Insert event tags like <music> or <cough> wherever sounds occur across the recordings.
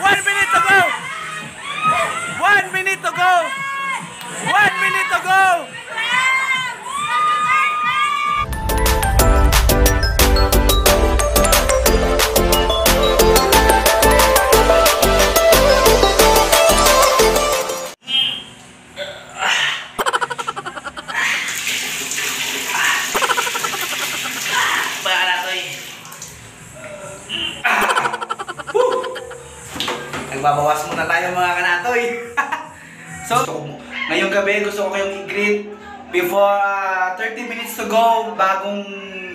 One Nagbabawas muna tayo mga kanatoy. <laughs> so, ngayong gabi gusto ko kayong i-greet before ah, 30 minutes to go bagong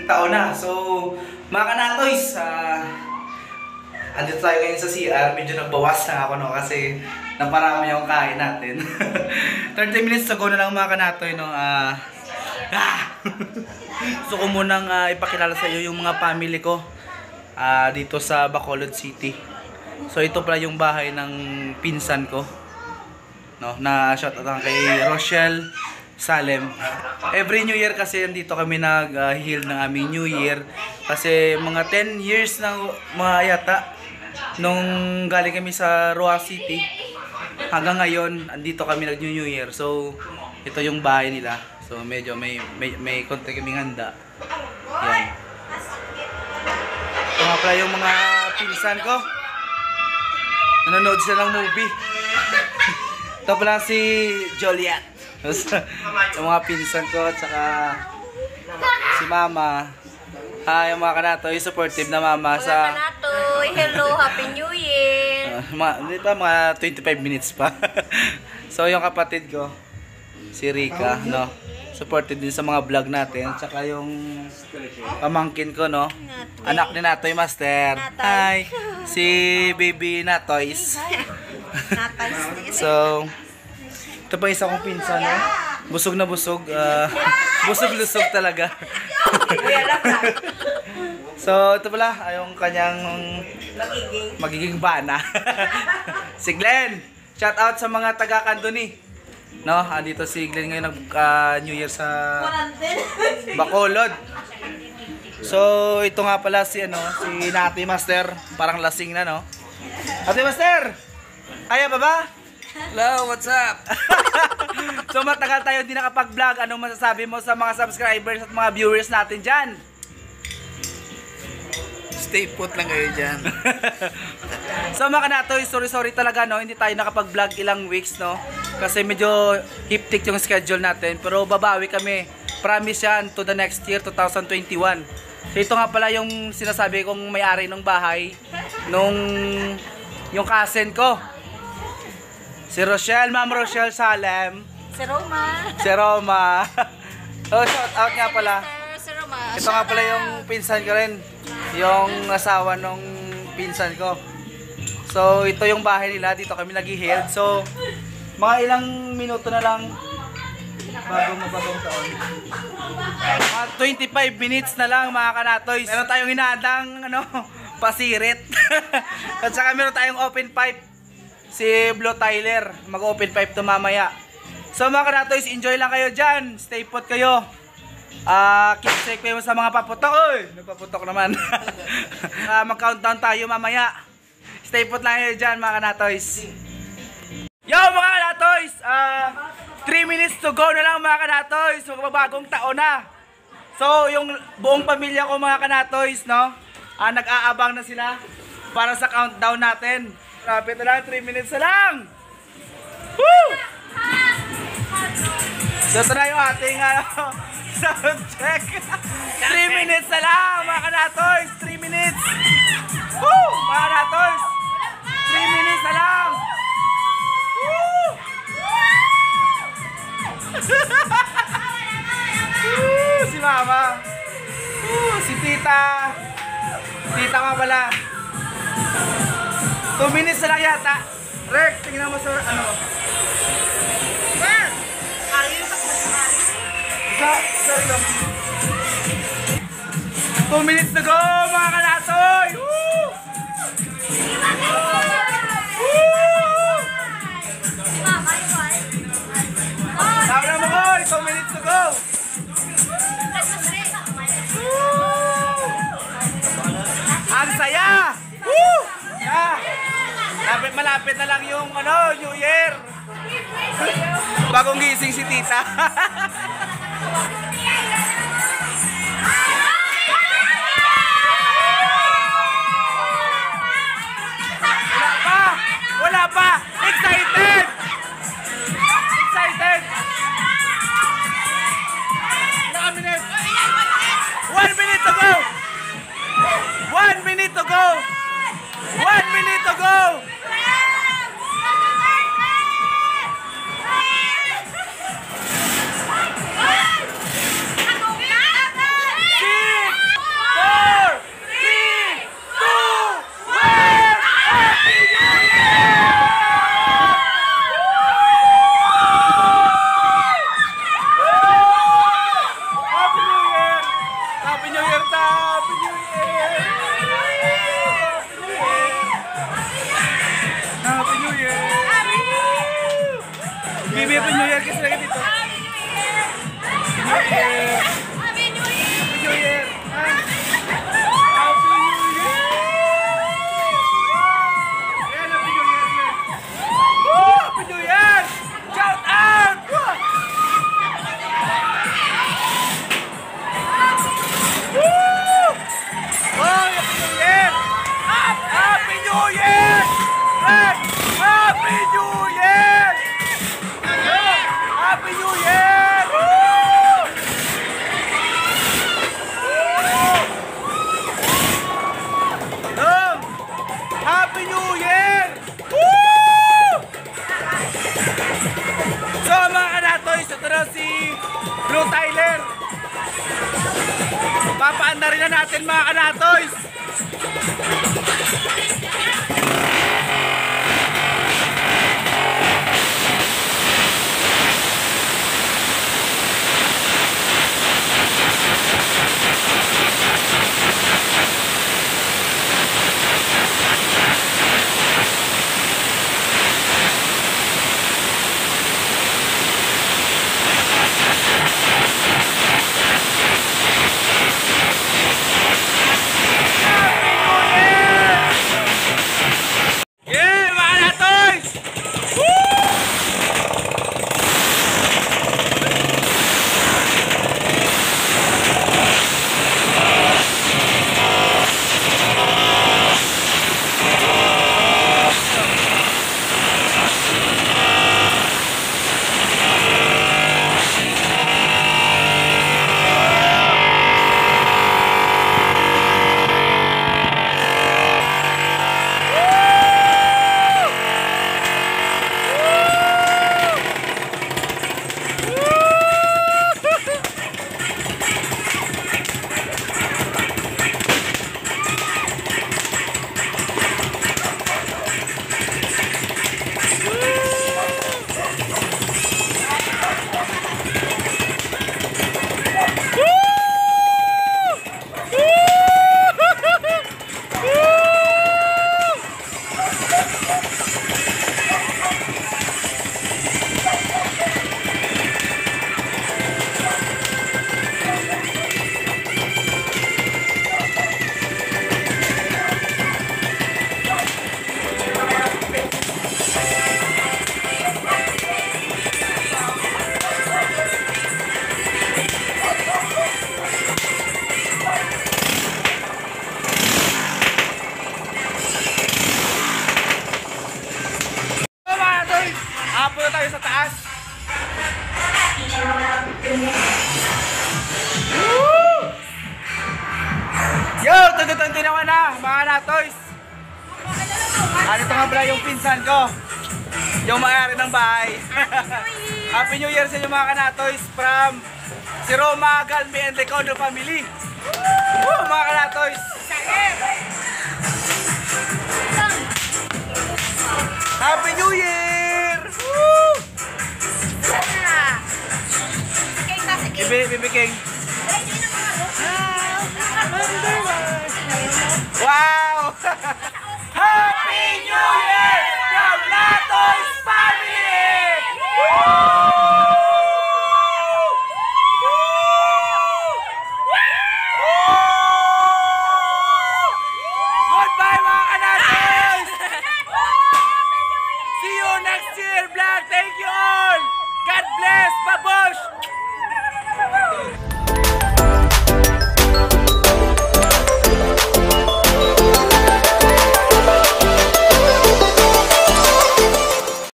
taon na. So, mga kanatoys, ah, andito tayo ngayon sa CR. Medyo nagbawas na ako no kasi naparami yung kain natin. <laughs> 30 minutes to go na lang mga kanatoy no. Ah, <laughs> ah! gusto ko munang ah, ipakilala sa iyo yung mga family ko ah, dito sa Bacolod City. So ito pala yung bahay ng pinsan ko. No, na shout out kay Rochelle Salem. Every New Year kasi nandito kami nag-heal ng aming New Year kasi mga 10 years na mga yata nung galing kami sa Roa City hanggang ngayon andito kami nag New Year. So ito yung bahay nila. So medyo may may, may konti kaming handa. Yan. Ito nga pala yung mga pinsan ko. Nanonood sila ng movie. <laughs> Ito pala si Joliet. yung mga pinsan ko at saka si Mama. Ah, yung mga kanatoy, supportive na mama Mga sa kanatoy, hello, Happy New Year! <laughs> uh, mga, dito, mga 25 minutes pa. <laughs> so yung kapatid ko, si Rika, no? Supported din sa mga vlog natin. Tsaka yung pamangkin ko, no? Anak ni Natoy Master. Natoy. Hi! Si Baby Natoys. <laughs> So, ito pa isa kong pinsan, no? Busog na busog. ah, <laughs> busog-lusog talaga. so, ito pala, yung kanyang Magiging. magiging bana. <laughs> si Glenn! Shout out sa mga taga Candoni. No, andito si Glenn ngayon nag ah, New Year sa Bacolod. So, ito nga pala si ano, si Nati Master, parang lasing na no. Ate Master! Kaya pa ba? Hello, what's up? <laughs> so matagal tayo hindi nakapag-vlog. Anong masasabi mo sa mga subscribers at mga viewers natin dyan? Stay put lang kayo dyan. <laughs> so mga kanatoy, sorry sorry talaga no, hindi tayo nakapag-vlog ilang weeks no. Kasi medyo hiptik yung schedule natin. Pero babawi kami. Promise yan to the next year, 2021. So ito nga pala yung sinasabi kong may-ari ng bahay nung yung cousin ko. Si Rochelle, Ma'am Rochelle Salem. Si Roma. Si Roma. so <laughs> shout out nga pala. Si Roma. Ito nga pala yung pinsan ko rin. Yung asawa nung pinsan ko. So, ito yung bahay nila. Dito kami nag-healed. So, mga ilang minuto na lang bago mabagong taon. Mga 25 minutes na lang mga kanatoy. Meron tayong hinadang ano, <laughs> pasirit. <laughs> At saka meron tayong open pipe. Si Blue Tyler. Mag-open pipe to mamaya. So mga kanatoys, enjoy lang kayo dyan. Stay put kayo. Ah, keep safe kayo sa mga paputok. Oy, nagpaputok naman. <laughs> Ah, mag-countdown tayo mamaya. Stay put lang kayo dyan mga kanatoys. Yo mga kanatoys! Ah, 3 minutes to go na lang mga kanatoys. Magbabagong taon na. So, yung buong pamilya ko mga kanatoys, no? Ah, nag-aabang na sila para sa countdown natin. Rapid na lang, 3 minutes na lang. Woo! So, ito na yung ating ano, <laughs> sound check. 3 minutes na lang, mga kanatoys. Minutes na lang yata. Rek, tingnan mo sa ano. Rek! Sa, sorry lang. 2 minutes to go, mga kalatoy! Yung ano, New Year. Bagong gising si tita. <laughs> Happy New Year! Happy New Year! Dong! Happy New Year! Woo! So mga kanatoy, ito na si Blue Tyler. Papaanda rin na natin mga kanatoys. Tayo sa taas. Woo! Yo, tugutunti naman na, mga kanatoys. Ano ito nga pala yung pinsan ko? Yung may-ari ng bahay. <laughs> Happy New Year sa inyo mga kanatoys from si Roma Galmi and Lecondo family. Woo, mga kanatoys. Happy New Year! Bibi, Bibi King. Wow! <laughs> Happy New Year!